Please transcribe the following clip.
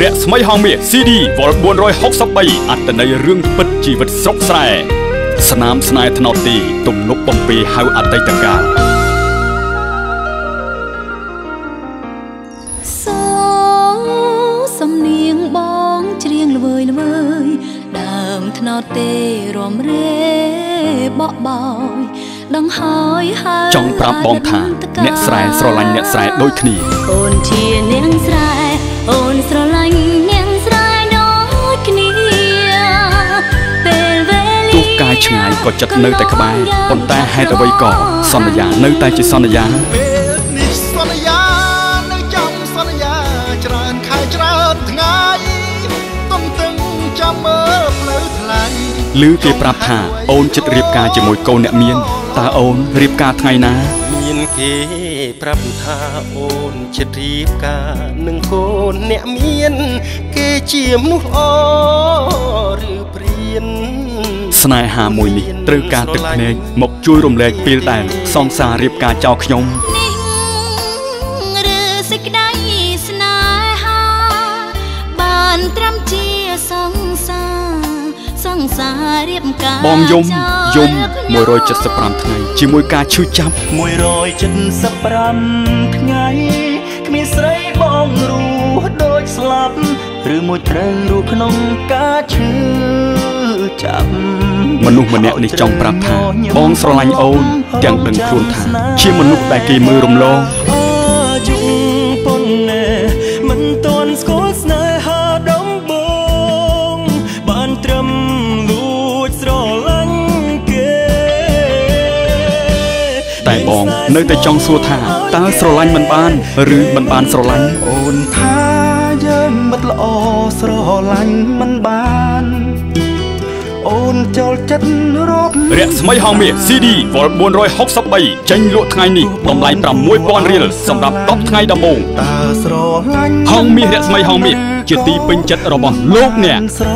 រស្មីហងមាស CD វល់463អត្តន័យរឿងពិតជីវិតស្រុកស្រែស្នាមស្នេហ៍ថ្នោតទី ទំនុកបំពេហៅអតីតកាលសូសំនៀងបងច្រៀងល្វើយល្វើយដើមថ្នោតទេរំរេបក់បោយដងហើយហើយចង់ប្រាប់បងថា អ្នកស្រែស្រឡាញ់អ្នកស្រែដូចគ្នាអូនជានាងស្រែ ឆ្ងាយក៏ចិត្តនៅតែក្បែរប៉ុន្តែហេតុអ្វីក៏សន្យានៅតែជាសន្យាពេលនេះសន្យានៅចាំសន្យាច្រើនខែច្រើនថ្ងៃទុំទឹងចាំមើលផ្លូវថ្លៃឮគេប្រាប់ថាអូនចិត្តរៀបការជាមួយកូនអ្នកមានតើអូនរៀបការថ្ងៃណាមានគេប្រាប់ថាអូនចិត្តរៀបការនឹងកូនអ្នកមាន គេជាមនុស្សល្អឬព្រាន ស្នេហាមួយនេះត្រូវការទឹកភ្នែកមកជួយរំលែកពេលដែលសង្សាររៀបការចោលខ្ញុំនេះឬសេចក្តីស្នេហាបានត្រឹមជាសង្សារសង្សាររៀបការបងយំចោលយំ175ថ្ងៃជាមួយការឈឺចាប់175ថ្ងៃគ្មានស្រីបងរស់ដូចស្លាប់ឬមួយត្រូវរស់ក្នុងការឈឺ ចាប់មនុស្សម្នាក់នេះចង់ប្រាប់ថាបងស្រឡាញ់អូនទាំងដឹងខ្លួនថា ជាមនុស្សដែលគេមើលរំលងអាយុប៉ុណ្ណេះមិនទាន់ស្គាល់ស្នេហាដំបងបានត្រឹមលួចស្រឡាញ់គេតែបងនៅតែចង់សួរថាតើស្រឡាញ់មិនបានឬមិនបានស្រឡាញ់អូនថាយើងមិត្តល្អស្រឡាញ់មិនបានអូន ចូលចិត្តរករស្មីហងមាស CD វល់463ចេញលក់ថ្ងៃនេះតម្លៃ6000រៀលសម្រាប់10ថ្ងៃដំបូងតើស្រឡាញ់ហងមាសរស្មីហងមាសជាទីពេញចិត្តរបស់លោកអ្នកស្រ